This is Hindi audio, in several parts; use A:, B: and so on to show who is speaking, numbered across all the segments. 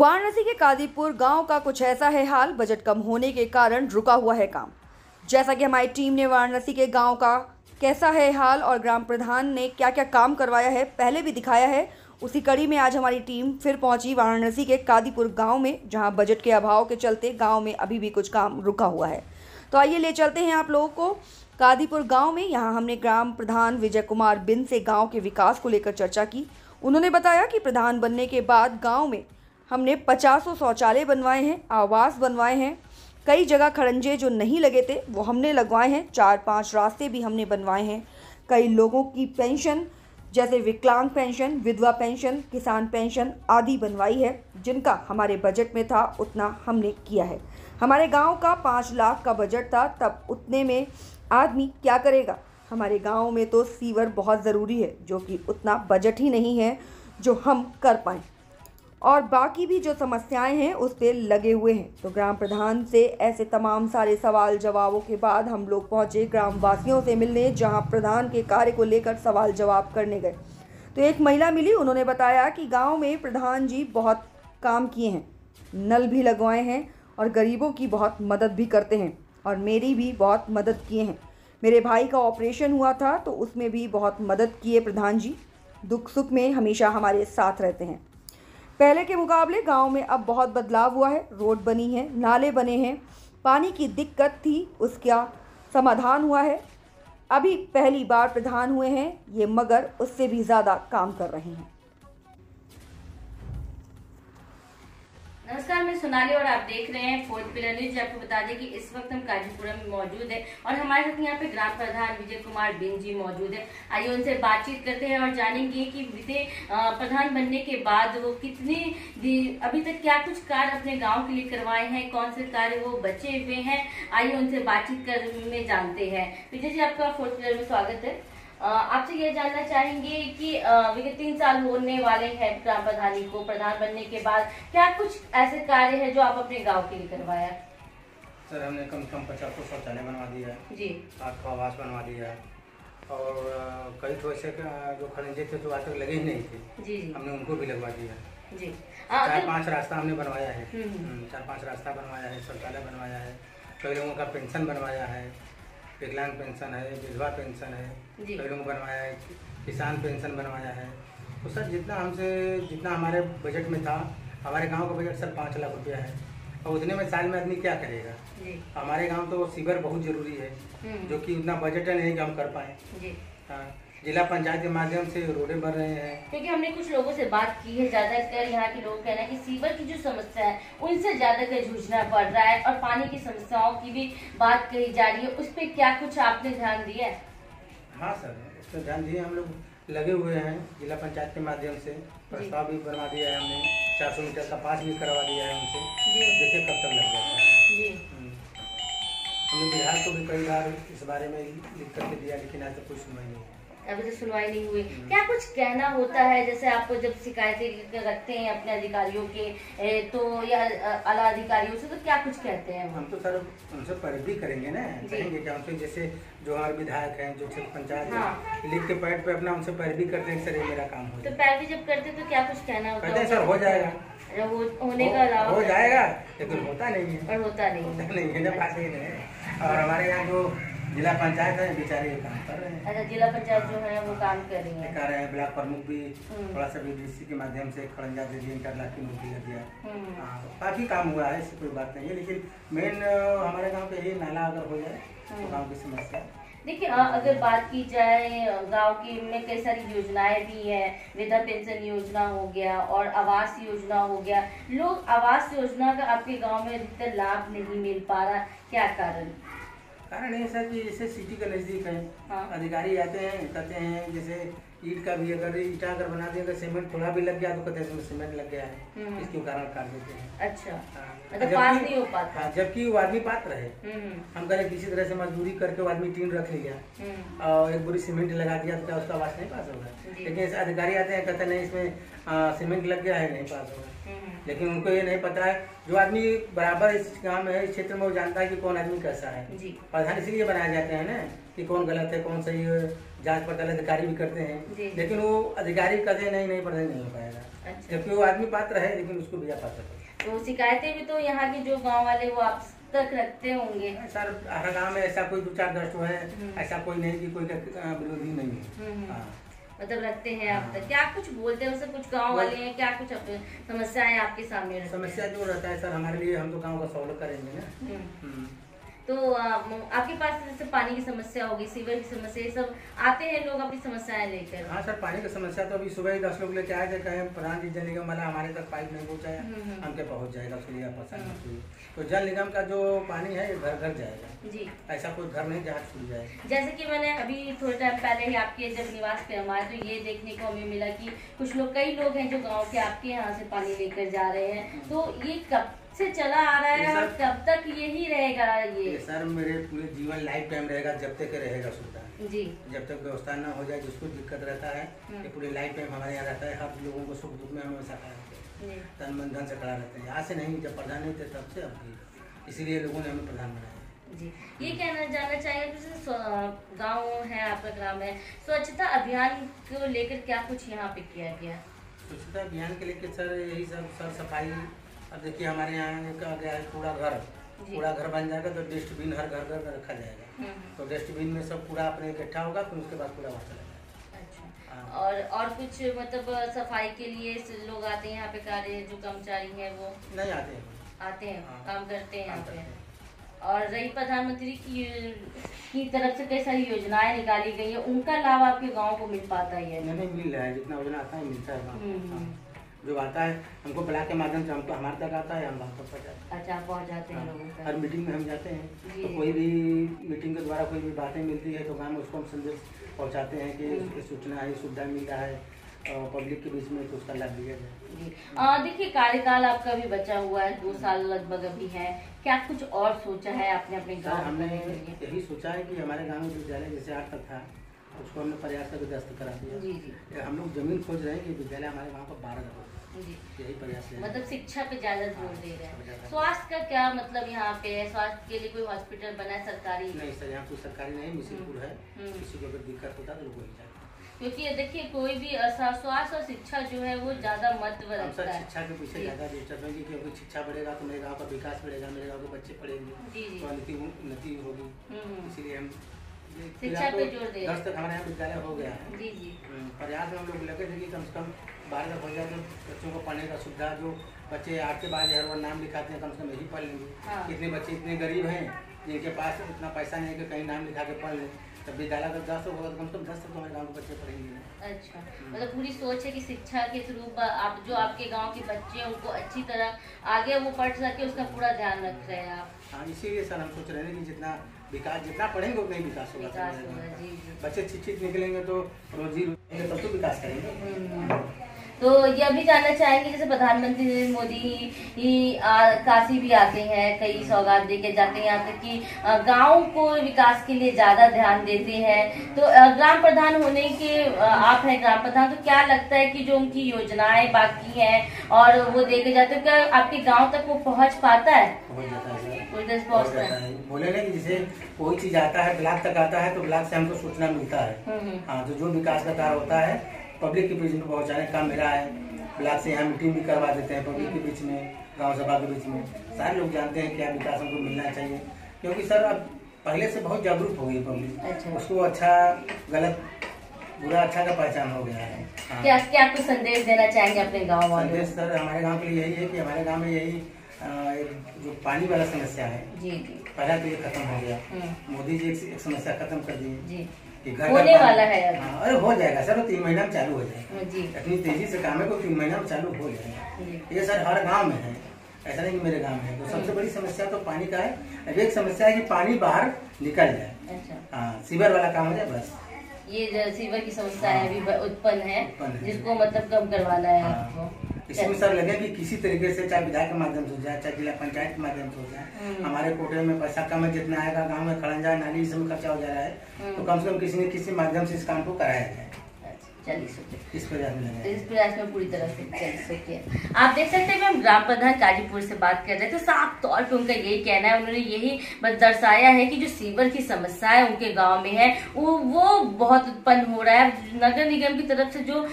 A: वाराणसी के कादीपुर गाँव का कुछ ऐसा है हाल। बजट कम होने के कारण रुका हुआ है काम। जैसा कि हमारी टीम ने वाराणसी के गाँव का कैसा है हाल और ग्राम प्रधान ने क्या क्या काम करवाया है, पहले भी दिखाया है। उसी कड़ी में आज हमारी टीम फिर पहुँची वाराणसी के कादीपुर गाँव में, जहाँ बजट के अभाव के चलते गाँव में अभी भी कुछ काम रुका हुआ है। तो आइए ले चलते हैं आप लोगों को कादीपुर गाँव में। यहाँ हमने ग्राम प्रधान विजय कुमार बिन से गाँव के विकास को लेकर चर्चा की। उन्होंने बताया कि प्रधान बनने के बाद गाँव में हमने पचासों शौचालय बनवाए हैं, आवास बनवाए हैं। कई जगह खड़ंजे जो नहीं लगे थे, वो हमने लगवाए हैं। चार पाँच रास्ते भी हमने बनवाए हैं। कई लोगों की पेंशन, जैसे विकलांग पेंशन, विधवा पेंशन, किसान पेंशन आदि बनवाई है। जिनका हमारे बजट में था, उतना हमने किया है। हमारे गाँव का पाँच लाख का बजट था, तब उतने में आदमी क्या करेगा? हमारे गाँव में तो सीवर बहुत ज़रूरी है, जो कि उतना बजट ही नहीं है जो हम कर पाएँ। और बाकी भी जो समस्याएँ हैं, उस पर लगे हुए हैं। तो ग्राम प्रधान से ऐसे तमाम सारे सवाल जवाबों के बाद हम लोग पहुँचे ग्राम वासियों से मिलने, जहाँ प्रधान के कार्य को लेकर सवाल जवाब करने गए। तो एक महिला मिली, उन्होंने बताया कि गाँव में प्रधान जी बहुत काम किए हैं, नल भी लगवाए हैं और गरीबों की बहुत मदद भी करते हैं और मेरी भी बहुत मदद किए हैं। मेरे भाई का ऑपरेशन हुआ था तो उसमें भी बहुत मदद किए प्रधान जी। दुख सुख में हमेशा हमारे साथ रहते हैं। पहले के मुकाबले गाँव में अब बहुत बदलाव हुआ है। रोड बनी है, नाले बने हैं। पानी की दिक्कत थी, उसका समाधान हुआ है। अभी पहली बार प्रधान हुए हैं, ये मगर उससे भी ज़्यादा काम कर रहे हैं।
B: नमस्कार, मैं सोनाली और आप देख रहे हैं फोर्थ पिलर न्यूज़। आपको बता दें कि इस वक्त हम काजीपुरम में मौजूद है और हमारे साथ यहाँ पे ग्राम प्रधान विजय कुमार बिंद जी मौजूद है। आइए उनसे बातचीत करते हैं और जानेंगे कि विजय प्रधान बनने के बाद वो कितने अभी तक क्या कुछ कार्य अपने गाँव के लिए करवाए हैं, कौन से कार्य वो बचे हुए हैं? आइए उनसे बातचीत कर में जानते हैं। विजय जी, आपका फोर्थ पिलर में स्वागत है। आपसे ये जानना चाहेंगे कि विगत तीन साल होने वाले हैं ग्राम प्रधानी को प्रधान बनने के बाद क्या कुछ ऐसे कार्य है जो आप अपने गाँव के लिए करवाया?
C: सर हमने कम से कम पचास को शौचालय बनवा दिया
B: जी।
C: आपको आवास बनवा दिया और कई तो ऐसे जो खनिजे थे तो आज तक लगे ही नहीं थे।
B: जी
C: हमने उनको भी लगवा दिया
B: जी।
C: चार पाँच रास्ता हमने बनवाया है।
B: हम्म, हम्म।
C: हम्म, चार पाँच रास्ता बनवाया है शौचालय बनवाया है। कई लोगों का पेंशन बनवाया है। विकलांग पेंशन है विधवा पेंशन है कई लोग बनवाया है किसान पेंशन बनवाया है। तो सर जितना हमसे जितना हमारे बजट में था हमारे गाँव का बजट सर पाँच लाख रुपया है। और उतने में साल में आदमी क्या करेगा? हमारे गाँव तो सीवर बहुत ज़रूरी है हम्म। जो कि उतना बजट है नहीं कि हम कर पाए। हाँ। जिला पंचायत के माध्यम से रोडे बन रहे हैं।
B: क्योंकि हमने कुछ लोगों से बात की है ज़्यादातर यहाँ के लोग कहना है कि सीवर की जो समस्या है उनसे ज़्यादातर जूझना पड़ रहा है और पानी की समस्याओं की भी बात कही जा रही है। उस पर क्या कुछ आपने ध्यान दिया है?
C: हाँ सर उस पर ध्यान दिए हम लोग। लगे हुए हैं जिला पंचायत के माध्यम से। प्रस्ताव भी बनवा दिया है हमने। चार सौ मीटर का पास भी करवा दिया है उनसे। देखिए कब तक लग जाता है। हम्म। हमने बिहार को भी कई बार इस बारे में लिख करके दिया लेकिन आज तक कुछ सुनवाई नहीं है
B: अभी तो सुनवाई नहीं हुई। क्या कुछ कहना होता है? जैसे आपको जब शिकायतें रखते हैं अपने अधिकारियों के तो या आला अधिकारियों से तो क्या कुछ कहते हैं?
C: हम तो सर उनसे पैरवी करेंगे ना। कहेंगे कि उनसे जैसे जो हमारे विधायक हैं जो पंचायत हाँ। लिख के पैड पे अपना उनसे पैरवी करते हैं सर ये मेरा काम हो
B: तो पैरवी जब करते तो क्या कुछ कहना
C: होता है सर हो जाएगा।
B: होने का अलावा
C: हो जाएगा लेकिन होता नहीं है।
B: और होता नहीं
C: होता नहीं है जब पास ही नहीं और हमारे यहाँ जो जिला पंचायत है बेचारे ये काम कर रहे हैं
B: अच्छा जिला पंचायत जो है वो काम कर रही है
C: कर रहे हैं ब्लॉक प्रमुख भी हम्म। थोड़ा सा बीडीसी के माध्यम से खड़ंजा दे दिए इंटरलॉक की नौकरी लग गया हम्म। हाँ, काफ़ी काम हुआ है ऐसी कोई बात नहीं है लेकिन मेन हमारे गाँव पे ये नाला अगर हो जाए तो हम्म। गाँव की समस्या
B: देखिए अगर बात की जाए गाँव की में कई सारी योजनाएँ भी हैं वृद्धा पेंशन योजना हो गया और आवास योजना हो गया लोग आवास योजना का आपके गाँव में अधिकतर लाभ नहीं मिल पा रहा क्या कारण
C: कारण ये सर कि जैसे सिटी का नज़दीक है हाँ। अधिकारी आते हैं कहते हैं जैसे ईट का भी अगर ईटा अगर बना दिया अगर सीमेंट थोड़ा भी लग गया तो कहते हैं सीमेंट लग गया है। हम्म। इसके कारण काट देते हैं।
B: अच्छा। हाँ। मतलब पास नहीं हो पाता।
C: हाँ, जबकि वो आदमी पात्र है हम्म। हम करें किसी तरह से मजदूरी करके वो आदमी टीन रख लिया। हम्म। और एक बुरी सीमेंट लगा दिया तो क्या उसका आवास नहीं पास होगा? लेकिन ऐसे अधिकारी आते हैं कहते नहीं इसमें सीमेंट लग गया है नहीं पास होगा। लेकिन उनको ये नहीं पता है जो आदमी बराबर इस गाँव में है इस क्षेत्र में वो जानता है कि कौन आदमी कैसा है। प्रधान इसलिए बनाए जाते हैं ना। कि कौन गलत है कौन सही है जाँच पड़ताल अधिकारी भी करते हैं। लेकिन वो अधिकारी कहते नहीं नहीं प्रधान नहीं हो पाएगा।
B: अच्छा।
C: जबकि वो आदमी पात्र है लेकिन उसको भी पात्र
B: तो शिकायतें भी तो यहाँ के जो गाँव वाले वो आप तक रखते होंगे।
C: सर हर गाँव में ऐसा कोई दो चार दस है
B: हम्म।
C: ऐसा कोई नहीं की कोई विरोधी नहीं है।
B: हम्म,
C: हाँ।
B: मतलब रखते हैं आप
C: हाँ।
B: तक क्या कुछ बोलते हैं उससे कुछ गाँव वाले हैं क्या कुछ समस्याएँ आपके सामने
C: समस्या जो रहता है सर हमारे लिए हम तो गाँव का सॉल्व करेंगे ना।
B: हम्म।
C: हम्म।
B: तो आपके पास जैसे पानी की समस्या होगी सीवर की समस्या ये सब आते हैं लोग अपनी समस्याएँ लेकर?
C: हाँ सर पानी की समस्या तो अभी सुबह ही दस लोग लेके आए थे कहे प्रधान जी जल निगम वाला हमारे तक पाइप नहीं पहुँचाया
B: हम्म, हम्म।
C: हमके पहुँच जाएगा उसके लिए परेशान
B: हम्म।
C: तो जल निगम का जो पानी है घर घर जाएगा।
B: जी।
C: ऐसा कोई घर नहीं जहाँ छूट जाए।
B: जैसे की मैंने अभी थोड़े टाइम पहले ही आपके जब निवास पे हम आए तो ये देखने को हमें मिला की कुछ लोग कई लोग हैं जो गाँव के आपके यहाँ से पानी लेकर जा रहे हैं। तो ये कब से चला आ रहा है और कब तक यही रहेगा
C: ये।
B: ये
C: सर मेरे पूरे जीवन लाइफ टाइम रहेगा जब तक रहेगा सुविधा।
B: जी।
C: जब तक व्यवस्था न हो जाए जिसको दिक्कत रहता है
B: हम्म।
C: ये पूरे लाइफ टाइम हमारे यहाँ रहता है। हर लोगों को सुख दुख में हम हमेशा खड़ा रहते हैं तन मन धन से खड़ा रहते हैं। यहाँ से नहीं जब प्रधान नहीं थे तब से अब इसीलिए लोगों ने हमें प्रधान बनाया।
B: जी। ये कहना जानना चाहिए गाँव है आपका ग्राम है स्वच्छता अभियान को लेकर क्या कुछ यहाँ पे किया गया?
C: स्वच्छता अभियान के लेके सर यही सब सर सफ़ाई अब देखिए हमारे यहाँ आ गया है कूड़ा घर। कूड़ा घर बन जाएगा तो डस्टबिन हर घर घर में रखा जाएगा।
B: हम्म,
C: तो डस्टबिन में सब कूड़ा अपने इकट्ठा होगा फिर उसके बाद कूड़ा वहाँ चला जाएगा।
B: अच्छा
C: हाँ।
B: और और कुछ मतलब सफ़ाई के लिए लोग आते हैं यहाँ पे कार्य जो कर्मचारी हैं वो?
C: नहीं आते हैं।
B: आते हैं
C: हाँ।
B: काम करते हैं यहाँ पे। और रही प्रधानमंत्री की की तरफ़ से कई सारी योजनाएँ निकाली गई है उनका लाभ आपके गाँव को मिल पाता ही है?
C: नहीं नहीं मिल रहा है जितना योजना आता है मिलता है। जो आता है हमको ब्लॉक के माध्यम से हमको हमारे तक आता है हम वहाँ तक पहुँचाते हैं।
B: अच्छा आप पहुँच जाते हैं
C: हाँ,
B: लोगों
C: हर मीटिंग में हम जाते हैं। तो कोई भी मीटिंग के द्वारा कोई भी बातें मिलती है तो गाँव में उसको हम संदेश पहुँचाते हैं कि
B: हम्म।
C: सूचना है सुविधा मिल रहा है पब्लिक के बीच में तो उसका लाभ दिया जाए।
B: देखिए कार्यकाल आपका भी बचा हुआ है दो साल लगभग अभी है। क्या कुछ और सोचा है आपने अपने गाँव
C: हमने यही सोचा है कि हमारे गाँव में विद्यालय जैसे आठ तक था उसको हमने प्रयास करके दस्त करा दिया। हम लोग ज़मीन खोज रहे हैं कि विद्यालय हमारे गाँव का बारह तक हो।
B: जी।
C: यही प्रयास है
B: मतलब शिक्षा पे ज़्यादा ज़ोर दे रहे
C: हाँ,
B: स्वास्थ्य का क्या मतलब यहाँ पे है? स्वास्थ्य के लिए कोई हॉस्पिटल बना है सरकारी?
C: नहीं सर यहाँ कोई सरकारी नहीं मिसिरपुर है।
B: हम्म।
C: किसी को अगर दिक्कत होता है तो लोग वही हैं।
B: क्योंकि ये देखिए कोई भी स्वास्थ्य और शिक्षा जो है वो ज़्यादा महत्व रखता है।
C: शिक्षा के पीछे ज़्यादा दिलचस्प है क्योंकि शिक्षा बढ़ेगा तो मेरे गाँव का विकास बढ़ेगा मेरे गाँव के बच्चे पढ़ेंगे। तो उन्नति होगी।
B: हम्म,
C: इसीलिए हम
B: शिक्षा पे ज़ोर दे
C: दस तक हमारे यहाँ विद्यालय हो गया है।
B: जी जी।
C: हम्म, प्रयास में हम लोग लगे थे कि कम से कम बारह तक हो जाए तो बच्चों को पढ़ने का सुविधा जो बच्चे आठ के बाद हर नाम लिखाते हैं कम से कम यही पढ़ लेंगे।
B: हाँ।
C: कितने बच्चे इतने गरीब हैं जिनके पास इतना पैसा नहीं है कि कहीं नाम लिखा के पढ़ लें। तब विद्यालय अगर दस होगा तो कम से कम दस तक तो हमारे गाँव के बच्चे पढ़ेंगे।
B: अच्छा। मतलब पूरी सोच है कि शिक्षा के थ्रू आप जो आपके गाँव के बच्चे हैं उनको अच्छी तरह आगे वो पढ़ सके उसका पूरा ध्यान रख रहे हैं आप।
C: हाँ इसीलिए सर हम सोच रहे हैं कि जितना विकास जितना पढ़ेंगे उतना ही विकास होगा बच्चे शिक्षित निकलेंगे तो रोजी रोटी तब तो विकास करेंगे।
B: हम्म। तो यह भी जानना चाहेंगे जैसे प्रधानमंत्री नरेंद्र मोदी ही आ, काशी भी आते हैं कई सौगात दे के जाते हैं यहाँ तक कि गाँव को विकास के लिए ज़्यादा ध्यान देते हैं। तो ग्राम प्रधान होने के आप हैं ग्राम प्रधान तो क्या लगता है कि जो उनकी योजनाएँ बाकी हैं और वो देखे जाते हैं क्या आपके गाँव तक वो पहुँच पाता है
C: बोले ना कि जैसे कोई चीज़ आता है ब्लॉक तक आता है तो ब्लॉक से हमको सूचना मिलता है। हाँ तो जो विकास का कार्य होता है पब्लिक के बीच में पहुँचाने का काम मेरा है। ब्लॉक से यहाँ मीटिंग भी करवा देते हैं पब्लिक के बीच में गाँव सभा के बीच में। सारे लोग जानते हैं क्या विकास हमको मिलना चाहिए। क्योंकि सर अब पहले से बहुत जागरूक हो गई पब्लिक
B: अच्छा।
C: उसको अच्छा गलत बुरा अच्छा का पहचान हो गया है। हाँ।
B: क्या क्या कुछ संदेश देना चाहेंगे अपने गाँव वालों?
C: संदेश सर हमारे गाँव के लिए यही है कि हमारे गाँव में यही जो पानी वाला समस्या है
B: जी। जी
C: पहला तो ये खत्म हो गया।
B: हम्म,
C: मोदी जी एक, समस्या खत्म कर दी।
B: जी।
C: कि घर
B: होने वाला है अब।
C: हाँ, अरे हो जाएगा सर वो तीन महीना में चालू हो जाएगा। इतनी तेज़ी से काम है को तीन महीना में चालू हो जाएगा ये सर हर गाँव में है। ऐसा नहीं कि मेरे गाँव में है। तो सबसे बड़ी समस्या तो पानी का है। अब एक समस्या है कि पानी बाहर निकल जाए।
B: अच्छा।
C: हाँ सीवर वाला काम हो जाए बस।
B: ये जो सीवर की समस्या है अभी उत्पन्न है। जिसको मतलब कम करवाना है
C: हाँ।
B: आपको।
C: इसमें सर लगे कि किसी तरीके से चाहे विधायक के माध्यम से हो जाए चाहे जिला पंचायत के माध्यम से हो जाए
B: हम्म।
C: हमारे कोटे में पैसा कम है जितना आएगा गाँव में खड़ंजा नाली इसमें खर्चा हो जा रहा है। तो कम से कम किसी न किसी माध्यम से इस काम को कराया जाए
B: अच्छा। चलिए
C: इस प्रयास में
B: इस पूरी तरह से चल सके आप देख सकते हैं हम ग्राम प्रधान काजीपुर से बात कर रहे थे। साफ़ तौर पे उनका यही कहना है उन्होंने यही बस दर्शाया है कि जो सीवर की समस्या है उनके गाँव में है वो वो बहुत उत्पन्न हो रहा है। नगर निगम की तरफ़ से जो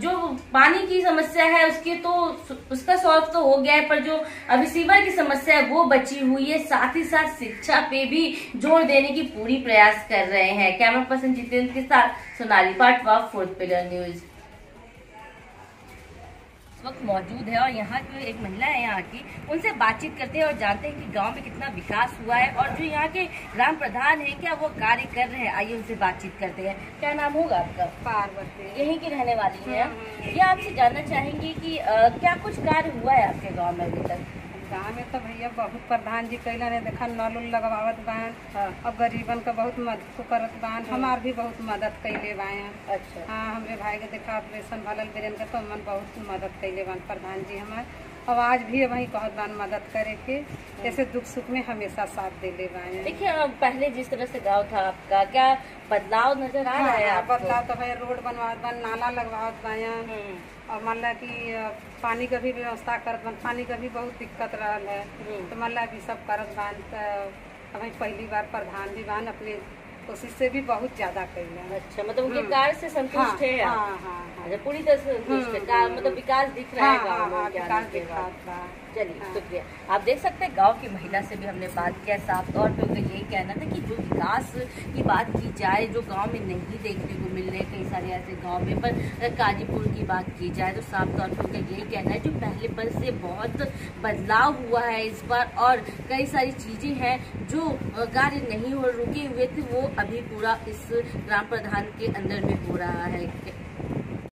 B: जो पानी की समस्या है उसके तो उसका सॉल्व तो हो गया है पर जो अभी सीवर की समस्या है वो बची हुई है। साथ ही साथ शिक्षा पे भी ज़ोर देने की पूरी प्रयास कर रहे हैं। कैमरा पर्सन जितेंद्र के साथ Sonali Patwa fourth pillar news वक्त मौजूद है और यहाँ जो एक महिला है यहाँ की उनसे बातचीत करते हैं और जानते हैं कि गाँव में कितना विकास हुआ है और जो यहाँ के ग्राम प्रधान है क्या वो कार्य कर रहे हैं? आइए उनसे बातचीत करते हैं। क्या नाम होगा आपका?
D: पार्वती।
B: यहीं की रहने वाली है। ये आपसे जानना चाहेंगे कि अ, क्या कुछ कार्य हुआ है आपके गाँव में अभी तक?
D: गाँव में तो भैया बहुत प्रधान जी कैलन है देखा नल उल लगवावत बान
B: हाँ।
D: अब गरीबन का बहुत मदद करत बान हमार भी बहुत मदद कैले बाए
B: अच्छा।
D: हाँ हमारे भाई के देखा ऑपरेशन भलल बेरन का तो मन बहुत मदद कैले बान प्रधान जी हमार। अब आज भी वही बहुत बान मदद करे के जैसे दुख सुख में हमेशा साथ देले बाए।
B: देखिए अब पहले जिस तरह से गाँव था आपका क्या बदलाव नज़र आ रहा है
D: हाँ,
B: आपको?
D: बदलाव तो भाई रोड बनवात बन नाला लगवावत बाया
B: हम्म,
D: और मान ला की पानी का भी व्यवस्था करत बन पानी का भी बहुत दिक्कत रहा है।
B: हम्म।
D: तो मान ला अभी सब करत बान हमें पहली बार प्रधान भी बान अपने कोशिश से भी बहुत ज़्यादा कैले
B: अच्छा मतलब उनके
D: हम्म।
B: कार्य से संतुष्ट है
D: हाँ हाँ हाँ।
B: अच्छा पूरी तरह से संतुष्ट है
D: हम्म, हम्म,
B: मतलब विकास दिख रहा है
D: विकास
B: दिख
D: रहा हाँ,
B: चलिए
D: हाँ।
B: शुक्रिया आप देख सकते हैं गाँव की महिला से भी हमने बात किया साफ़ तौर पे उनका यही कहना था कि जो विकास की बात की जाए जो गाँव में नहीं देखने को मिल रहे कई सारे ऐसे गाँव में पर काजीपुर की बात की जाए तो साफ़ तौर पे उनका यही कहना है जो पहले पर से बहुत बदलाव हुआ है इस बार और कई सारी चीज़ें हैं जो कार्य नहीं हो रुके हुए थे वो अभी पूरा इस ग्राम प्रधान के अंदर में हो रहा है